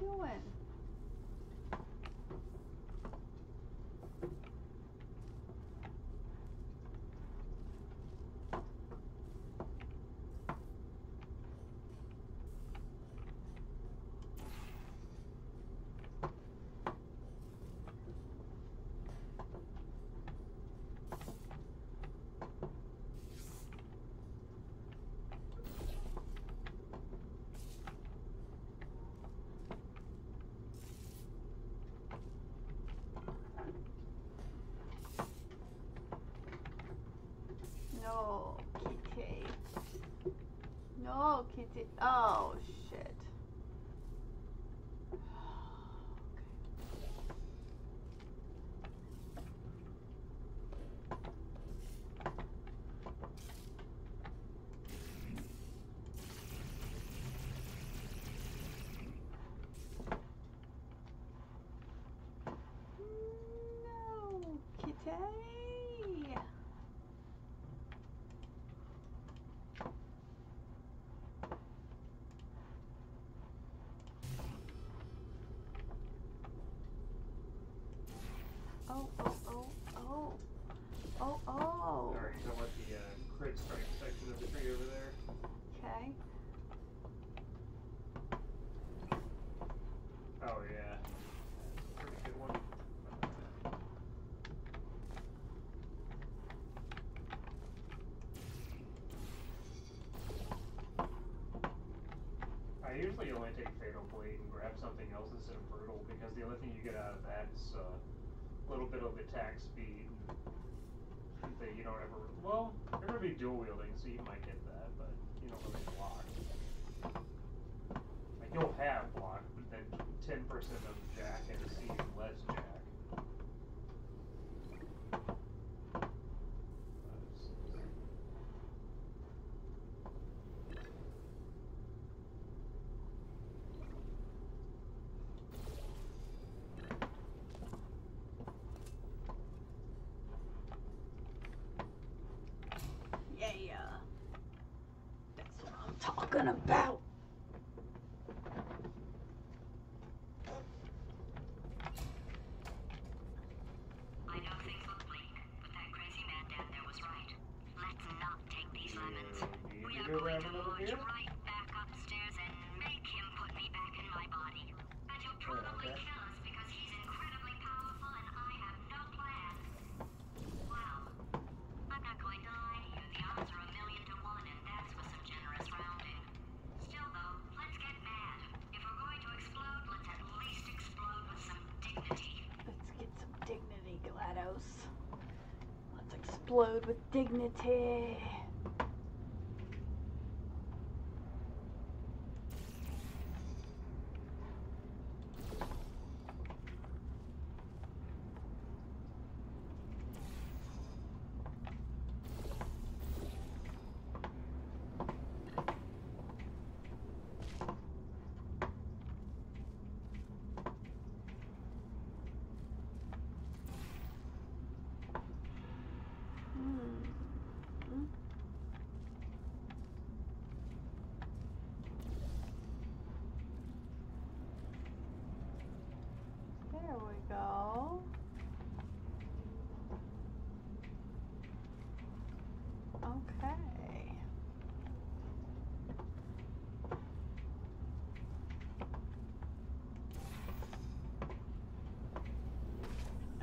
you doing? No, kitty. Oh, shit. No, kitty. Oh, oh, oh, oh. Oh, oh. Alright, you know what the uh, crit strike section of the tree over there? Okay. Oh yeah. Pretty good one. I usually only take Fatal Blade and grab something else instead of Brutal because the only thing you get out of that is uh, little bit of attack speed that you don't ever. Well, you're gonna be dual wielding, so you might get that, but you don't really block. Like you'll have block, but then ten percent of Jack and C less Jack. Yeah. That's what I'm talking about. Explode with dignity. Hmm. There we go. Okay.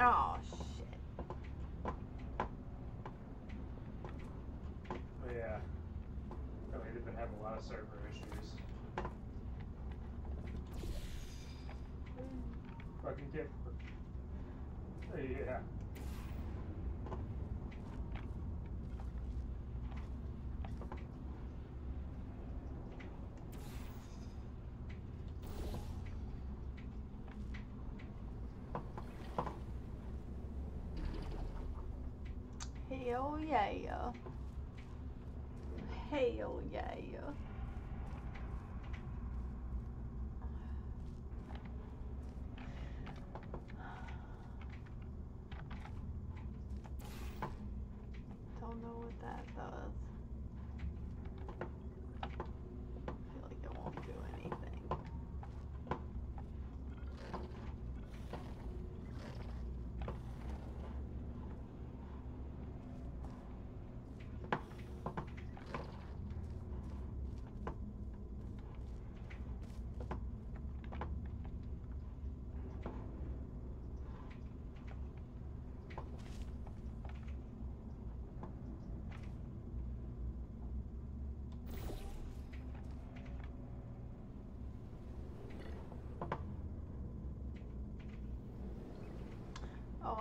Oh shit. Oh yeah. Oh, they've been having a lot of server issues. Fucking get. Yeah. Hell yeah. Hell yeah. Don't know what that does. I feel like it won't do anything.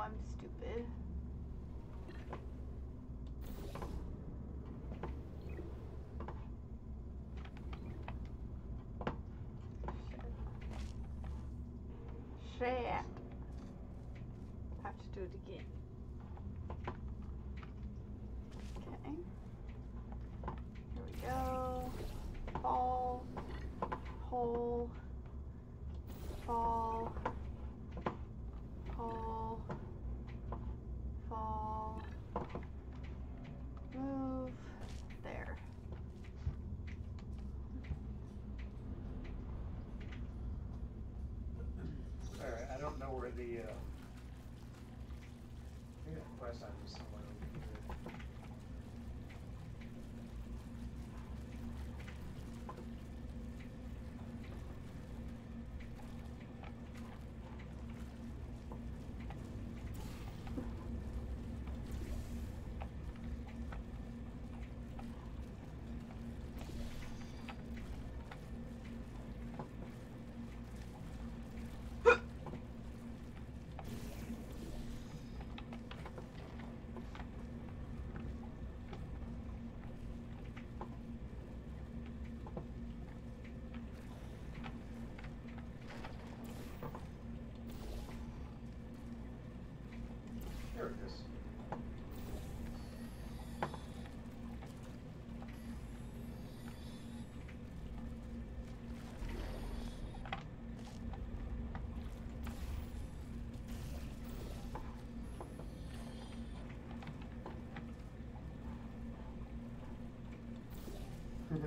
I'm stupid. Shit. Have to do it again. Okay. Here we go. Fall. Hole. Fall. Fall. Fall. Move. There. Alright, I don't know where the, uh. I think the quest item is somewhere over here. There it is.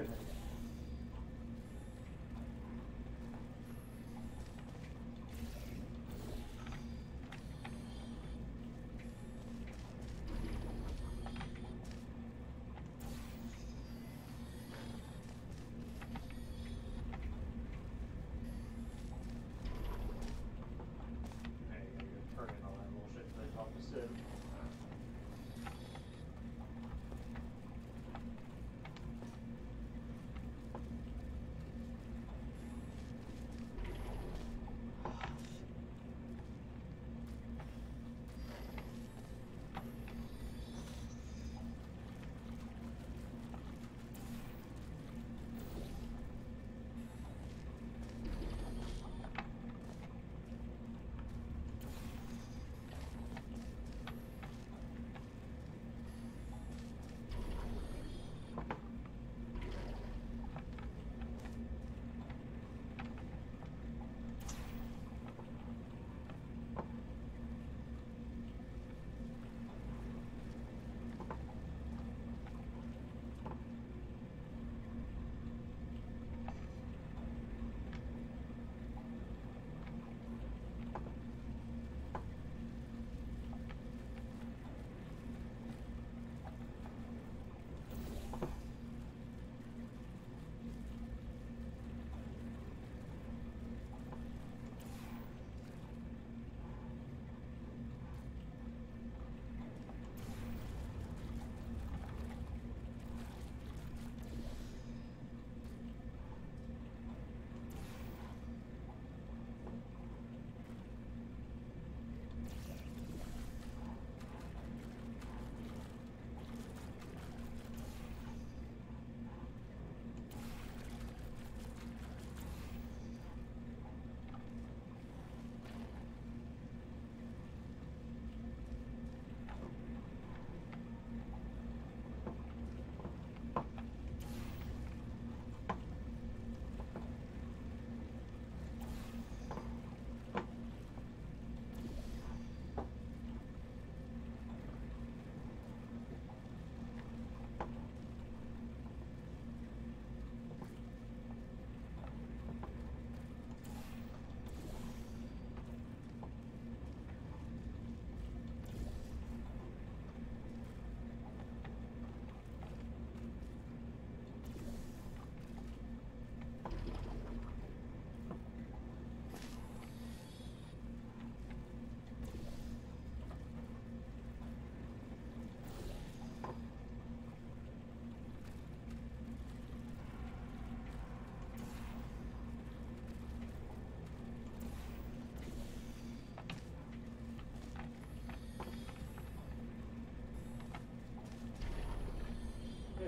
Hey,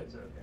It's okay.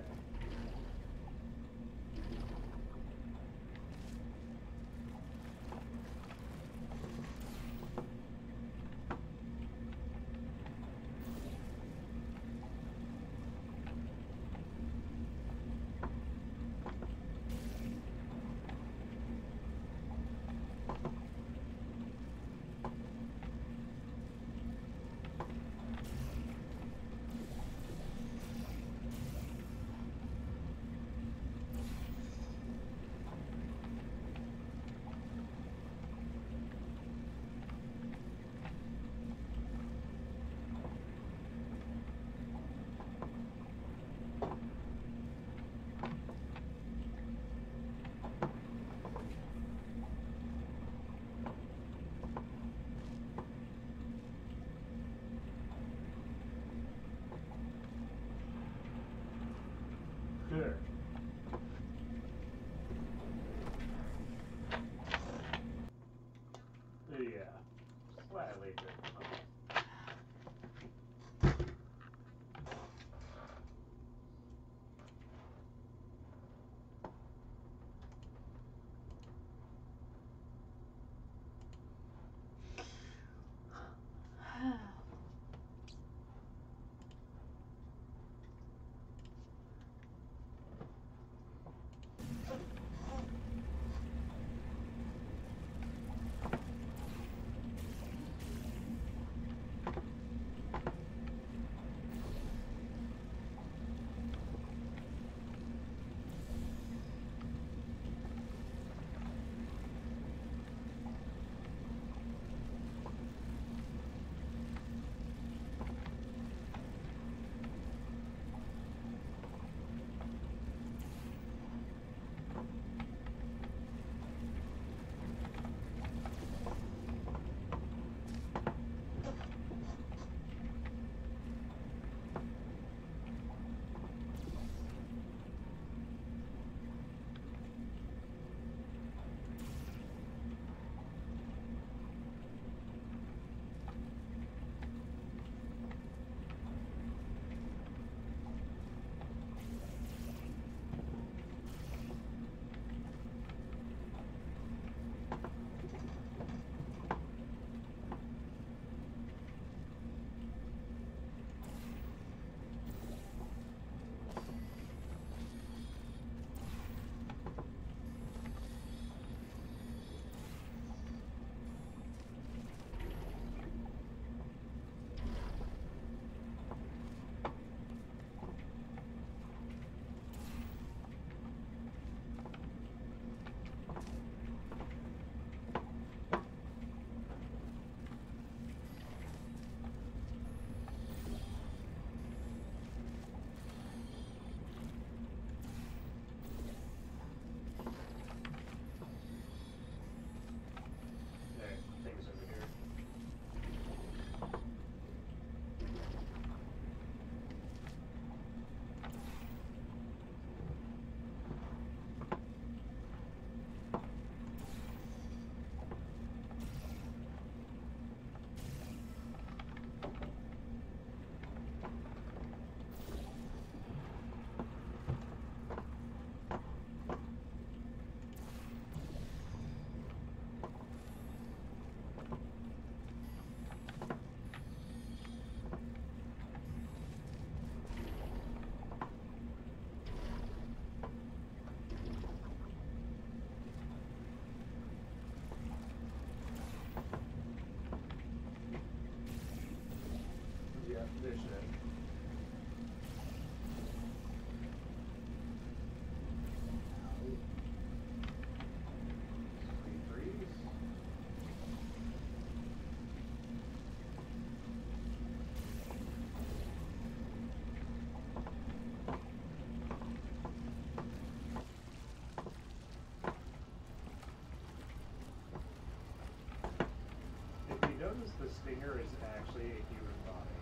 The stinger is actually a human body.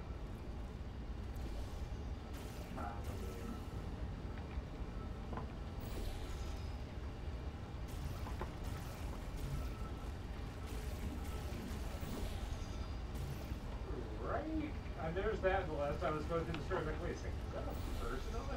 Right? I noticed that the last time I was going through the store. I was like, wait a second, is that a person on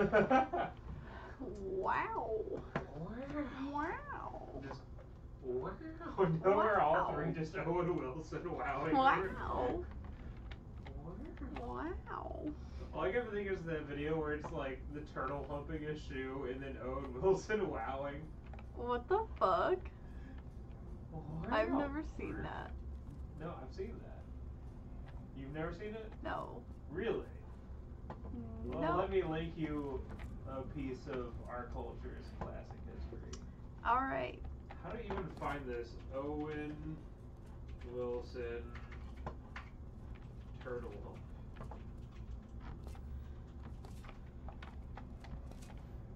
Wow. wow. Wow. Just wow. No, we're all three Wow. just Owen Wilson wowing. Wow. Wow. Wow. All I can think is that video where it's like the turtle humping a shoe and then Owen Wilson wowing. What the fuck? I've never seen that. No, I've seen that. You've never seen it? No. Really? Mm. Well, no. let me link you a piece of our culture's classic history. Alright. How do you even find this? Owen Wilson turtle hump.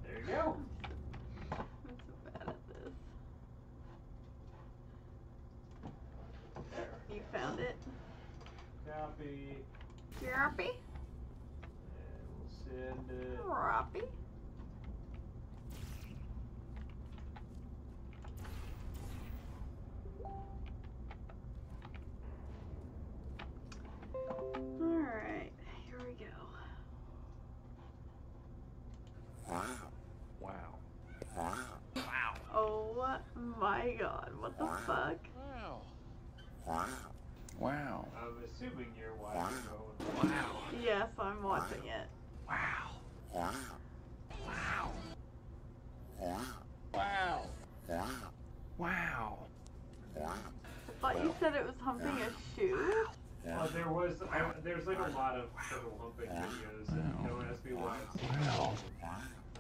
There you go. I'm so bad at this. There. You found it? Copy. Crappy? And we'll send it. Crappy? Alright, here we go. Wow. Wow. Wow. Wow. Oh my god, what the Wow. fuck? Wow. Wow. Wow. I'm assuming you're watching Owen. Wow. Yes, I'm watching it. Wow. Wow. Wow. Wow. Wow. Wow. Wow. Wow. I thought you said it was humping a shoe. Well, there was, I, there's like a lot of turtle humping videos, and don't ask me why. Wow.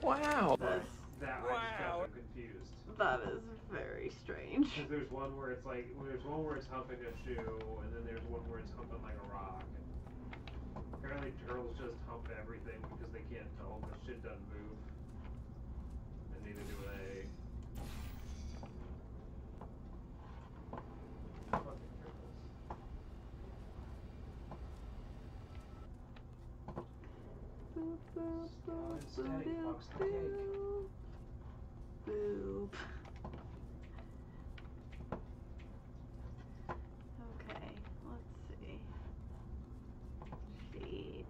Wow. But That's, that I just Wow. got them confused. that is very strange. Because there's one where it's like, there's one where it's humping a shoe, and then there's one where it's humping like a rock. And apparently turtles just hump everything because they can't tell the shit doesn't move. And neither do they. Fucking turtles. Boop, boop, Slow boop, and steady boop, fucks the cake. boop. Boop. Okay, let's see. Sheet.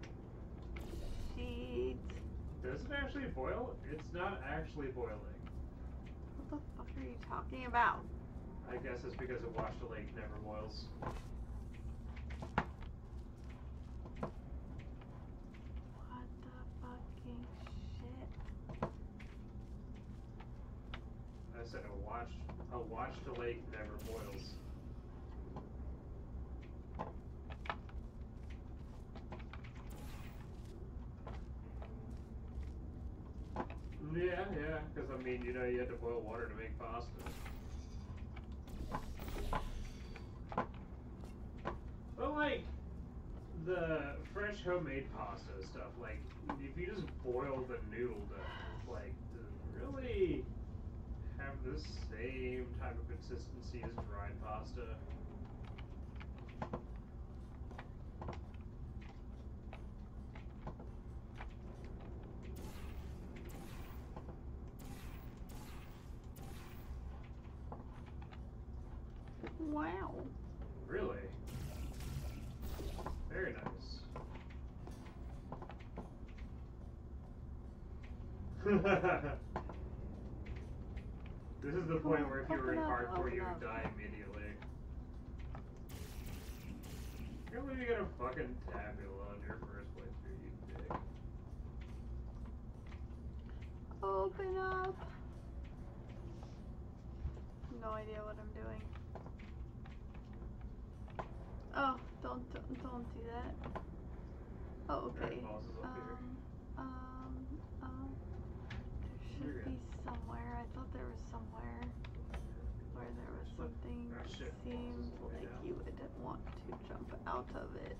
Sheet. Does it actually boil? It's not actually boiling. What the fuck are you talking about? I guess it's because it washed lake never boils. What the fucking shit? I said a watched a watched a lake never boils. Yeah, yeah, because I mean, you know, you had to boil water to make pasta. But like the fresh homemade pasta stuff, like if you just boil the noodle dough, like really have the same type of consistency as dried pasta? Wow. Really? Very nice. this is the point where if you were in hardcore, you would die immediately. Can't believe you got a fucking tabula on your first playthrough, you dick. Open up. No idea what I'm doing. Oh, don't don't, don't do that. Oh, okay. Alright, boss is up here. Um, um, um. There You're should be somewhere. I thought there was somewhere where there was Look. something. Seems way like you would want to jump out of it.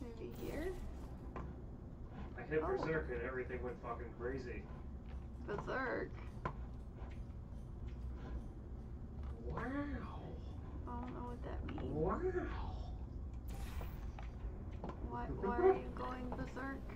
Maybe here? I hit Oh. Berserk and everything went fucking crazy. Berserk. Wow. I don't know what that means. Wow. Why, why are you going berserk?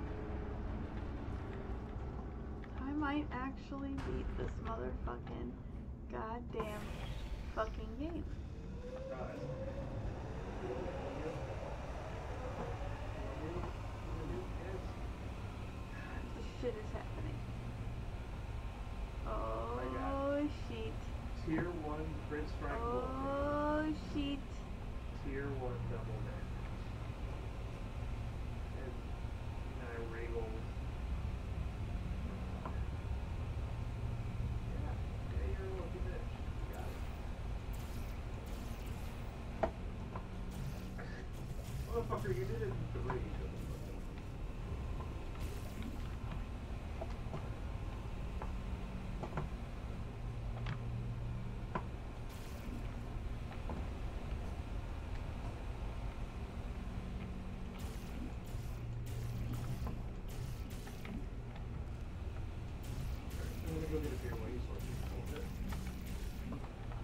might actually beat this motherfucking goddamn fucking game. This shit is happening. Oh shit. Tier 1 Prince bullshit. Oh shit. Tier 1 double damage. And I wriggle. Yeah, yeah, you're a lucky bitch. Got it. Motherfucker, you did it sort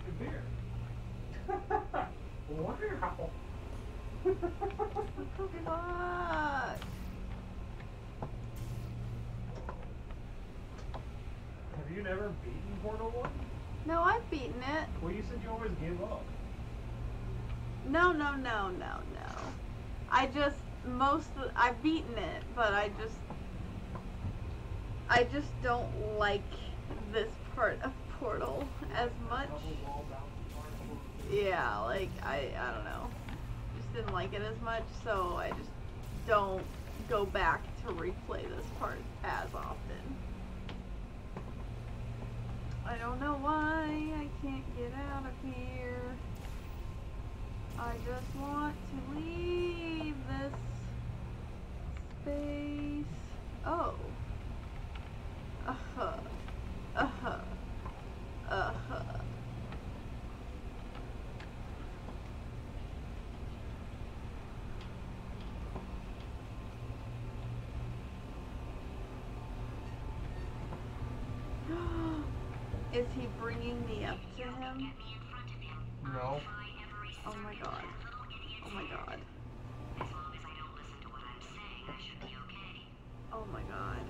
this beer. wow. Fuck. Have you never beaten Portal 1? No, I've beaten it. Well, you said you always give up. No, no, no, no, no. I just most I've beaten it, but I just I just don't like this part of Portal as much. Double wall bounce part. Yeah, like I I don't know. Just didn't like it as much, so I just don't go back to replay this part as often. I don't know why I can't get out of here. I just want to leave this space. Oh. Uh-huh. Uh-huh. Uh-huh. Is he bringing me up to him? Get me in front of him. No. Try every Oh my second god. that little idiot's Oh my head. god. As long as I don't listen to what I'm saying, I should be okay. Oh my god.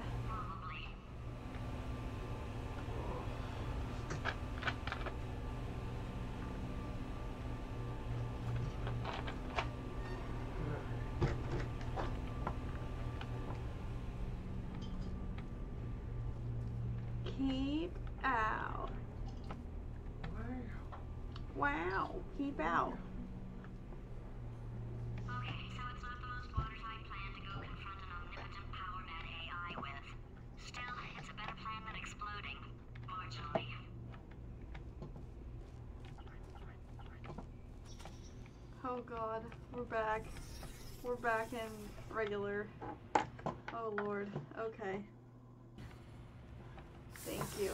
Keep out. Wow. Wow. Keep out. Okay, so it's not the most watertight plan to go confront an omnipotent power mad AI with. Still, it's a better plan than exploding. Marginally. Oh god. We're back. We're back in regular. Oh lord. Okay. Thank you.